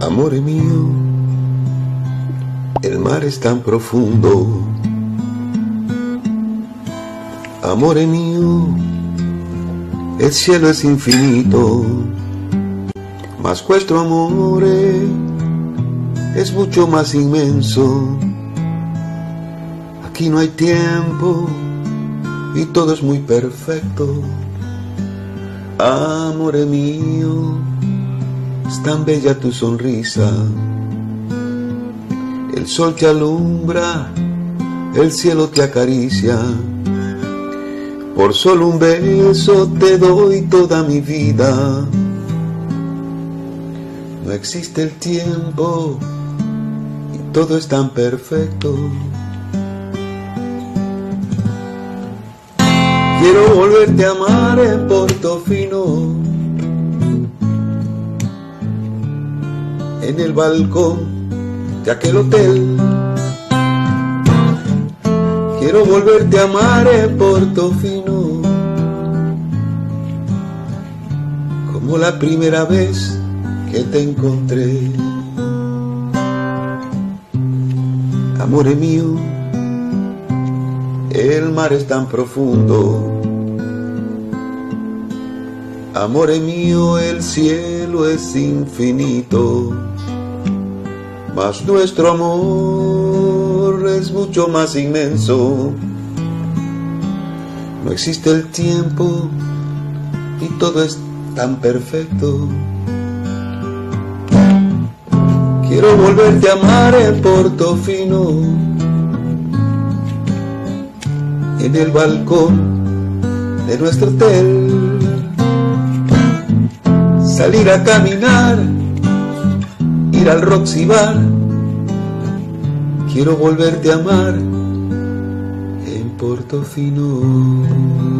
Amor mío, el mar es tan profundo. Amor mío, el cielo es infinito, mas vuestro amor es mucho más inmenso. Aquí no hay tiempo y todo es muy perfecto. Amor mío, es tan bella tu sonrisa. El sol te alumbra, el cielo te acaricia. Por solo un beso te doy toda mi vida. No existe el tiempo y todo es tan perfecto. Quiero volverte a amar en Portofino, en el balcón de aquel hotel. Quiero volverte a amar en Portofino, como la primera vez que te encontré. Amor mío, el mar es tan profundo. Amor mío, el cielo es infinito, mas nuestro amor es mucho más inmenso. No existe el tiempo y todo es tan perfecto. Quiero volverte a amar en Portofino, en el balcón de nuestro hotel salir a caminar, ir al Roxy Bar. Quiero volverte a amar en Portofino.